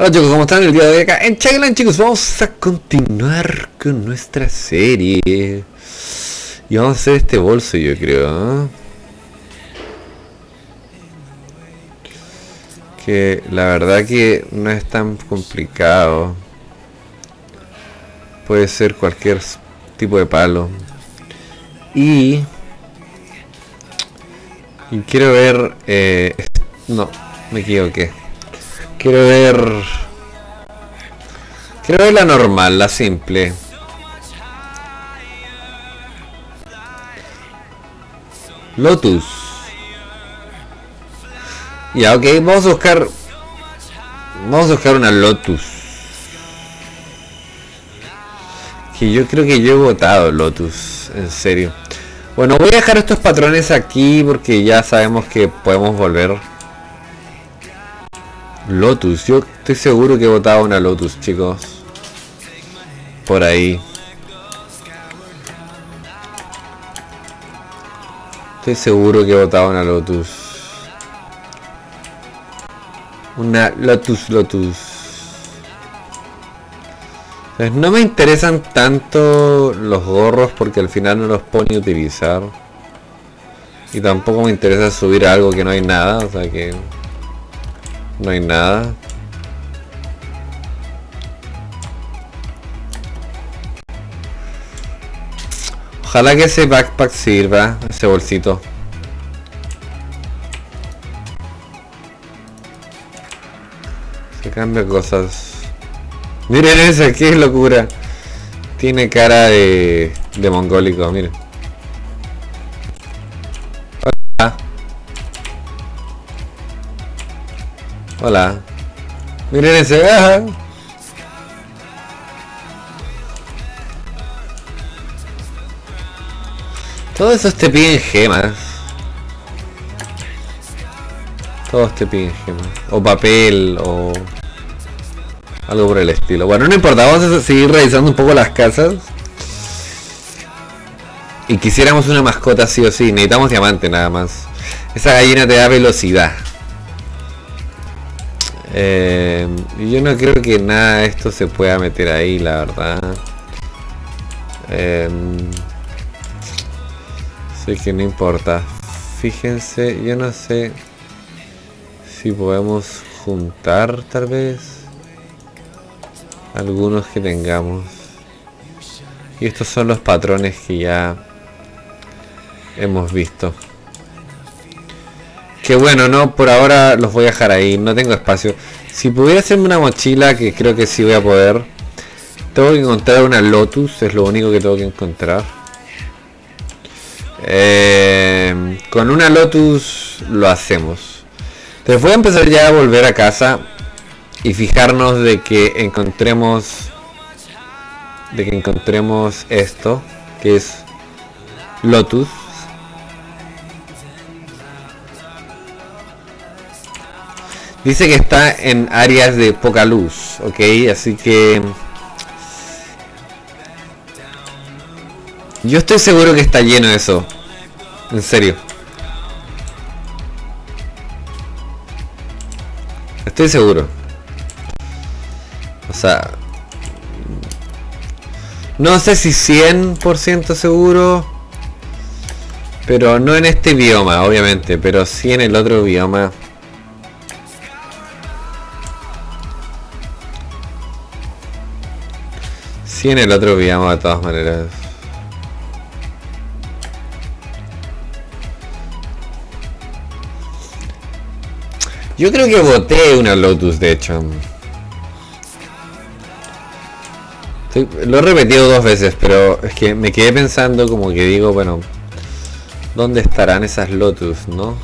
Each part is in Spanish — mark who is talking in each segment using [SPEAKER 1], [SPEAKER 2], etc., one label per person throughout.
[SPEAKER 1] Hola chicos, ¿cómo están? El día de hoy acá en Chaglan chicos vamos a continuar con nuestra serie Y vamos a hacer este bolso yo creo ¿eh? Que la verdad que no es tan complicado Puede ser cualquier tipo de palo Y Y quiero ver eh, No, me equivoqué Quiero ver... Quiero ver la normal, la simple. Lotus. Ya, ok, vamos a buscar... Vamos a buscar una Lotus. Que yo creo que yo he votado Lotus, en serio. Bueno, voy a dejar estos patrones aquí porque ya sabemos que podemos volver Lotus, yo estoy seguro que he votado una Lotus, chicos. Por ahí. Estoy seguro que he votado una Lotus. Una Lotus Lotus. Pues no me interesan tanto los gorros porque al final no los puedo ni utilizar. Y tampoco me interesa subir algo que no hay nada, o sea que... No hay nada. Ojalá que ese backpack sirva, ese bolsito. Se cambia cosas. Miren ese, qué locura. Tiene cara de, de mongólico, miren. Hola. Miren ese. Todo eso te piden gemas. Todos te piden gemas. O papel o algo por el estilo. Bueno, no importa, vamos a seguir revisando un poco las casas. Y quisiéramos una mascota sí o sí. Necesitamos diamante nada más. Esa gallina te da velocidad. Eh, yo no creo que nada de esto se pueda meter ahí, la verdad. Eh, sé que no importa. Fíjense, yo no sé si podemos juntar tal vez algunos que tengamos. Y estos son los patrones que ya hemos visto. Que bueno, no, por ahora los voy a dejar ahí, no tengo espacio. Si pudiera hacerme una mochila, que creo que sí voy a poder. Tengo que encontrar una Lotus, es lo único que tengo que encontrar. Eh, con una Lotus lo hacemos. Entonces voy a empezar ya a volver a casa y fijarnos de que encontremos de que encontremos esto que es Lotus Dice que está en áreas de poca luz, ok, así que... Yo estoy seguro que está lleno de eso. En serio. Estoy seguro. O sea... No sé si 100% seguro. Pero no en este bioma, obviamente. Pero sí en el otro bioma. Sí, en el otro bioma de todas maneras. Yo creo que voté una Lotus, de hecho. Lo he repetido dos veces, pero es que me quedé pensando como que digo, bueno, ¿dónde estarán esas Lotus, no?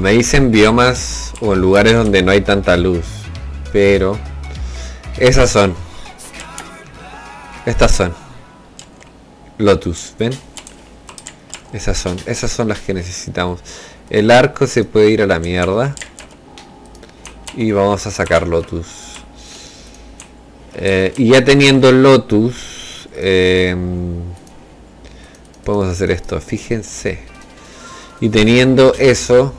[SPEAKER 1] me dicen biomas o lugares donde no hay tanta luz, pero esas son. Estas son. Lotus, ¿ven? Esas son. Esas son las que necesitamos. El arco se puede ir a la mierda. Y vamos a sacar Lotus. Eh, y ya teniendo Lotus, eh, podemos hacer esto. Fíjense. Y teniendo eso,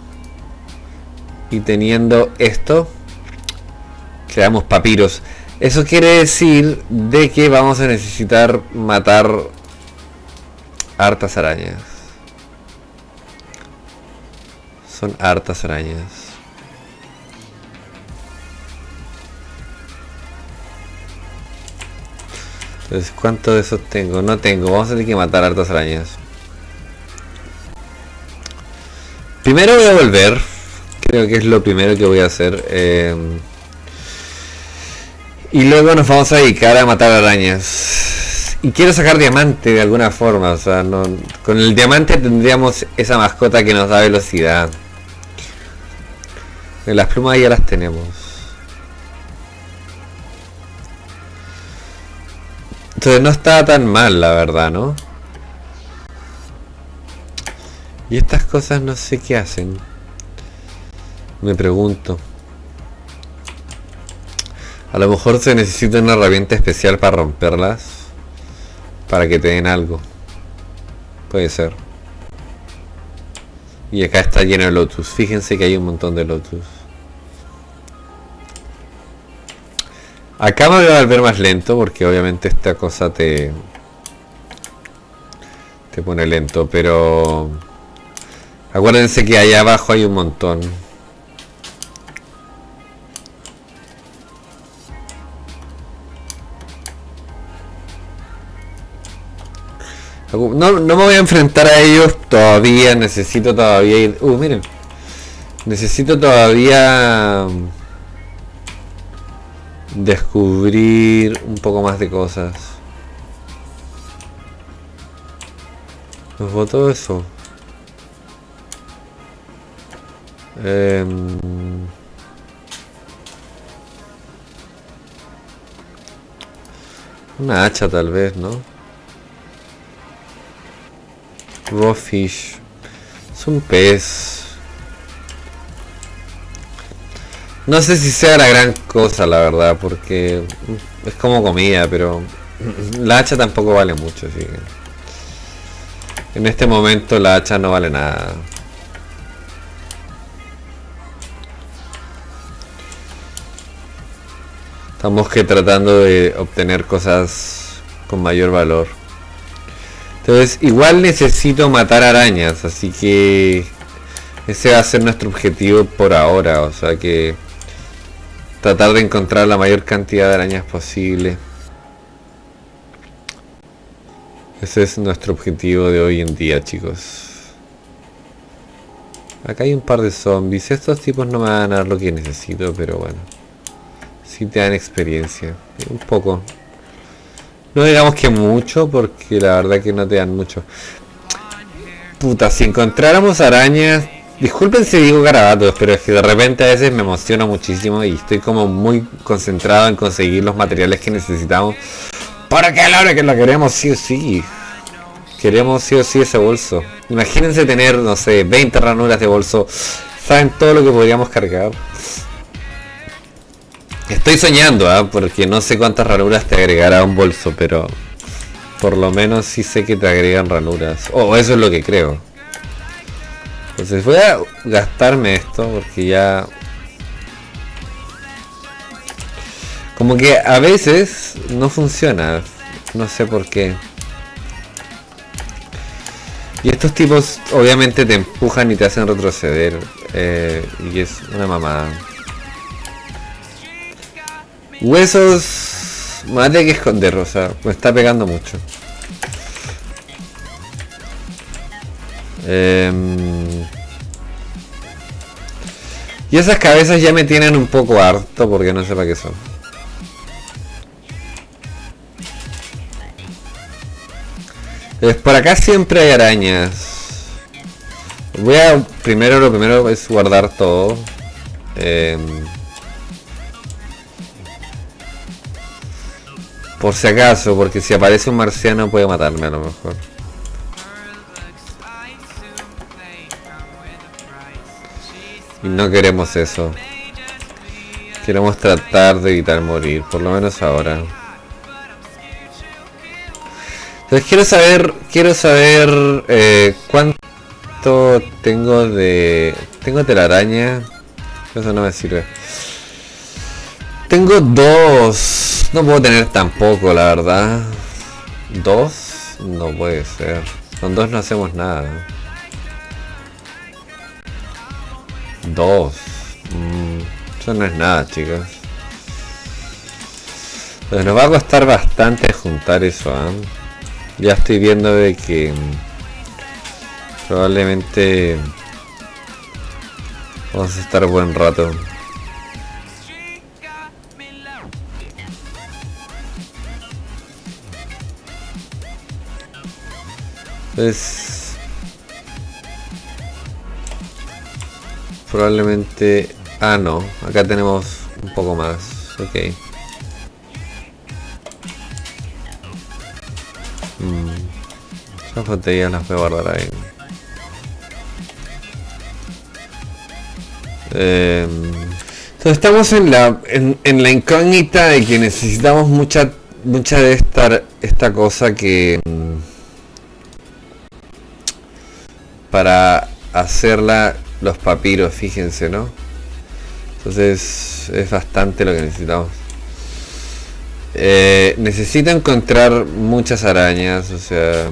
[SPEAKER 1] y teniendo esto, creamos papiros. Eso quiere decir de que vamos a necesitar matar hartas arañas. Son hartas arañas. Entonces, ¿cuánto de esos tengo? No tengo. Vamos a tener que matar hartas arañas. Primero voy a volver. Creo que es lo primero que voy a hacer. Eh, y luego nos vamos a dedicar a matar arañas. Y quiero sacar diamante de alguna forma. O sea, con el diamante tendríamos esa mascota que nos da velocidad. Las plumas ya las tenemos. Entonces no está tan mal, la verdad, ¿no? Y estas cosas no sé qué hacen. Me pregunto. A lo mejor se necesita una herramienta especial para romperlas. Para que te den algo. Puede ser. Y acá está lleno de lotus. Fíjense que hay un montón de lotus. Acá me voy a volver más lento porque obviamente esta cosa te... Te pone lento, pero... Acuérdense que allá abajo hay un montón. No, no me voy a enfrentar a ellos todavía, necesito todavía ir... Uh, miren. Necesito todavía... Descubrir un poco más de cosas. Nos votó eso. Em, una hacha tal vez, ¿no? Raw fish. Es un pez. No sé si sea la gran cosa, la verdad, porque es como comida, pero la hacha tampoco vale mucho, así que... En este momento la hacha no vale nada. Estamos que tratando de obtener cosas con mayor valor. Entonces, igual necesito matar arañas, así que ese va a ser nuestro objetivo por ahora, o sea que tratar de encontrar la mayor cantidad de arañas posible. Ese es nuestro objetivo de hoy en día, chicos. Acá hay un par de zombies. Estos tipos no me van a dar lo que necesito, pero bueno. Sí te dan experiencia. Un poco. No digamos que mucho, porque la verdad que no te dan mucho. Puta, si encontráramos arañas... Disculpen si digo garabatos, pero es que de repente a veces me emociono muchísimo y estoy como muy concentrado en conseguir los materiales que necesitamos. Para que a la hora que lo queremos sí o sí. Queremos sí o sí ese bolso. Imagínense tener, no sé, 20 ranuras de bolso. ¿Saben todo lo que podríamos cargar? Estoy soñando, ¿ah? porque no sé cuántas ranuras te agregará un bolso, pero por lo menos sí sé que te agregan ranuras. O eso es lo que creo. Entonces voy a gastarme esto porque ya... Como que a veces no funciona. No sé por qué. Y estos tipos obviamente te empujan y te hacen retroceder. Eh, y es una mamada. Huesos... Más de que esconder, o sea, me está pegando mucho. Em, y esas cabezas ya me tienen un poco harto porque no sé para qué son. por acá siempre hay arañas. Voy a... Primero lo primero es guardar todo. Eh, Por si acaso, porque si aparece un marciano puede matarme a lo mejor. Y no queremos eso. Queremos tratar de evitar morir, por lo menos ahora. Entonces quiero saber, quiero saber eh, cuánto tengo de... Tengo telaraña. Eso no me sirve. Tengo dos. No puedo tener tampoco, la verdad. ¿Dos? No puede ser. Con dos no hacemos nada. Dos. Mm, eso no es nada, chicos. Nos va a costar bastante juntar eso, ¿ah? Ya estoy viendo de que mm, probablemente vamos a estar buen rato. Pues probablemente ah no acá tenemos un poco más ok mm. esas botellas las voy a guardar ahí eh, entonces estamos en la en, en, la incógnita de que necesitamos mucha mucha de esta esta cosa que para hacerla los papiros, fíjense, ¿no? Entonces es bastante lo que necesitamos. Eh, necesito encontrar muchas arañas, o sea...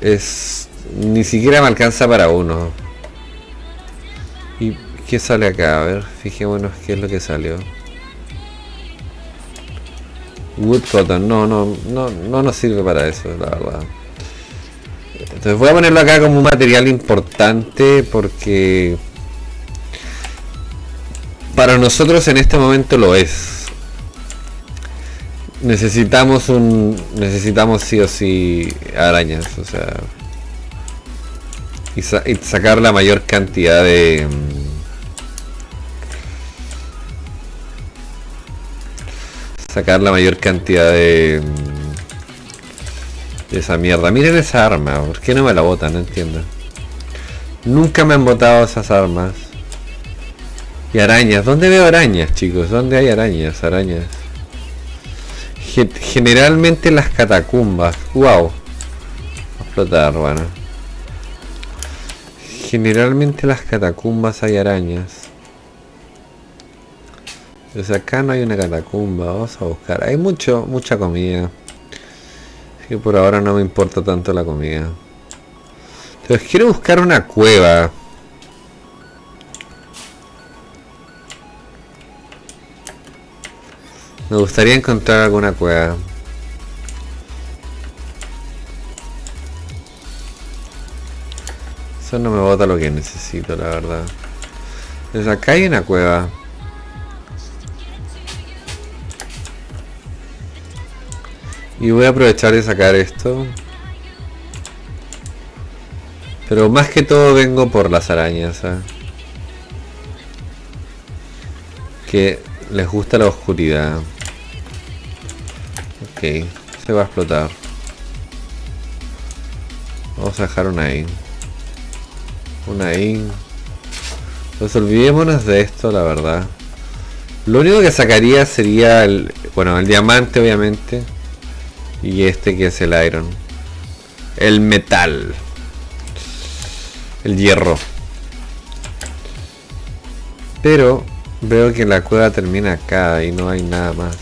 [SPEAKER 1] Es... Ni siquiera me alcanza para uno. ¿Y qué sale acá? A ver, fijémonos qué es lo que salió. Wood cotton, no, no, no, no nos sirve para eso, la verdad. Entonces voy a ponerlo acá como un material importante porque para nosotros en este momento lo es. Necesitamos un necesitamos sí o sí arañas, o sea, y, sacar la mayor cantidad de sacar la mayor cantidad de esa mierda. Miren esa arma. ¿Por qué no me la botan? No entiendo. Nunca me han botado esas armas. Y arañas. ¿Dónde veo arañas, chicos? ¿Dónde hay arañas? Arañas. Generalmente las catacumbas. Wow. A explotar, bueno. Generalmente las catacumbas hay arañas. Pues acá no hay una catacumba. Vamos a buscar. Hay mucho, mucha comida por ahora no me importa tanto la comida. Entonces quiero buscar una cueva. Me gustaría encontrar alguna cueva. Eso no me bota lo que necesito, la verdad. Entonces acá hay una cueva. Y voy a aprovechar de sacar esto. Pero más que todo vengo por las arañas. ¿eh? Que les gusta la oscuridad. Ok, se va a explotar. Vamos a dejar una ahí. Una ahí. Pues olvidémonos de esto, la verdad. Lo único que sacaría sería el... Bueno, el diamante, obviamente. Y este que es el iron. El metal. El hierro. Pero veo que la cueva termina acá y no hay nada más.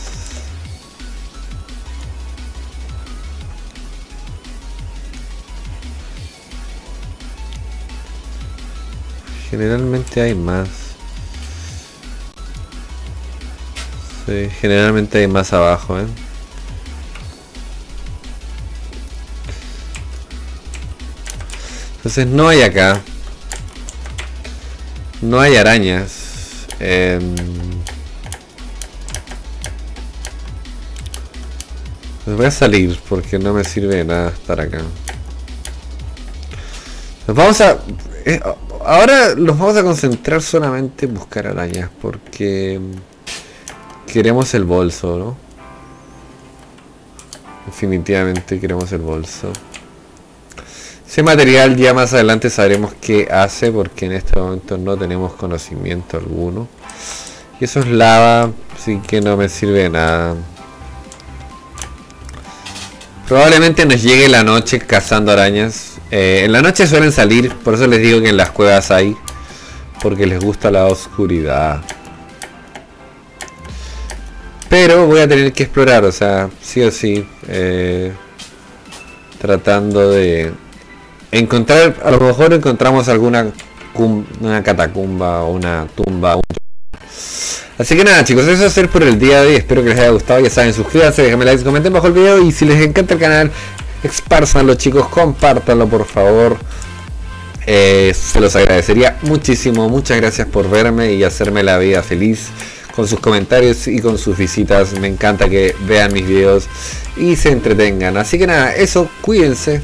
[SPEAKER 1] Generalmente hay más. Sí, generalmente hay más abajo, ¿eh? Entonces no hay acá. No hay arañas. Eh, voy a salir porque no me sirve de nada estar acá. vamos a... Eh, ahora los vamos a concentrar solamente en buscar arañas porque queremos el bolso, ¿no? Definitivamente queremos el bolso. Ese material ya más adelante sabremos qué hace porque en este momento no tenemos conocimiento alguno. Y eso es lava, así que no me sirve de nada. Probablemente nos llegue la noche cazando arañas. Eh, en la noche suelen salir, por eso les digo que en las cuevas hay. porque les gusta la oscuridad. Pero voy a tener que explorar, o sea, sí o sí. Eh, tratando de encontrar, a lo mejor encontramos alguna una catacumba o una tumba. Así que nada chicos, eso es hacer por el día de hoy. Espero que les haya gustado. Ya saben, suscríbanse, déjenme like, comenten bajo el video. Y si les encanta el canal, expárzanlo chicos, compártanlo por favor. Eh, se los agradecería muchísimo. Muchas gracias por verme y hacerme la vida feliz con sus comentarios y con sus visitas. Me encanta que vean mis videos y se entretengan. Así que nada, eso, cuídense.